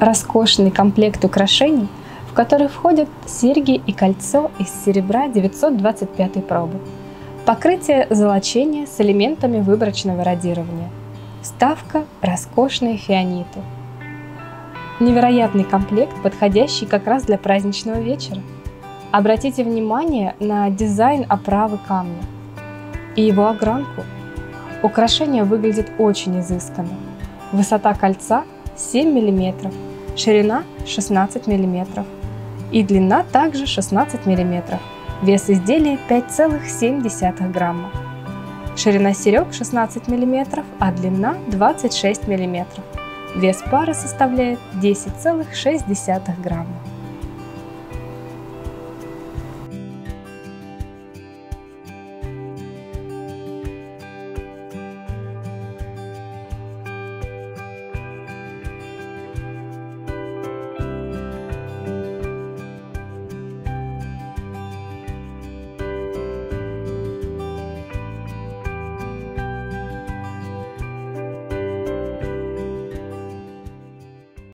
Роскошный комплект украшений, в который входят серьги и кольцо из серебра 925 пробы. Покрытие золочения с элементами выборочного радирования. Вставка – роскошные фианиты. Невероятный комплект, подходящий как раз для праздничного вечера. Обратите внимание на дизайн оправы камня и его огранку. Украшение выглядит очень изысканно. Высота кольца 7 мм, ширина 16 мм и длина также 16 мм. Вес изделия 5,7 грамма. Ширина серег 16 мм, а длина 26 мм. Вес пары составляет 10,6 грамма.